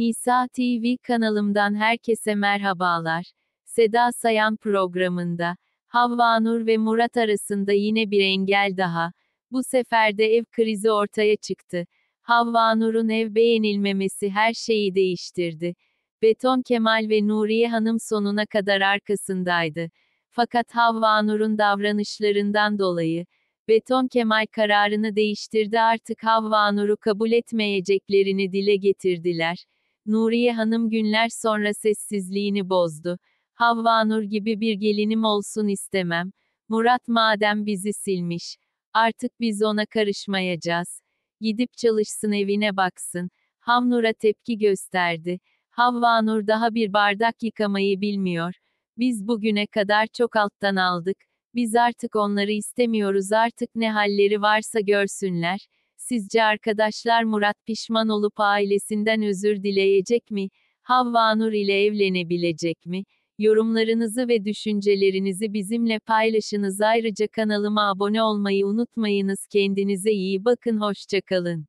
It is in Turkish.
İsa TV kanalımdan herkese merhabalar. Seda Sayan programında Havva Nur ve Murat arasında yine bir engel daha. Bu sefer de ev krizi ortaya çıktı. Havva Nur'un ev beğenilmemesi her şeyi değiştirdi. Beton Kemal ve Nuriye Hanım sonuna kadar arkasındaydı. Fakat Havva Nur'un davranışlarından dolayı Beton Kemal kararını değiştirdi artık Havva Nur'u kabul etmeyeceklerini dile getirdiler. Nuriye Hanım günler sonra sessizliğini bozdu. Havva Nur gibi bir gelinim olsun istemem. Murat madem bizi silmiş. Artık biz ona karışmayacağız. Gidip çalışsın evine baksın. Havnur'a tepki gösterdi. Havva Nur daha bir bardak yıkamayı bilmiyor. Biz bugüne kadar çok alttan aldık. Biz artık onları istemiyoruz artık ne halleri varsa görsünler. Sizce arkadaşlar Murat pişman olup ailesinden özür dileyecek mi? Havva Nur ile evlenebilecek mi? Yorumlarınızı ve düşüncelerinizi bizimle paylaşınız. Ayrıca kanalıma abone olmayı unutmayınız. Kendinize iyi bakın. Hoşçakalın.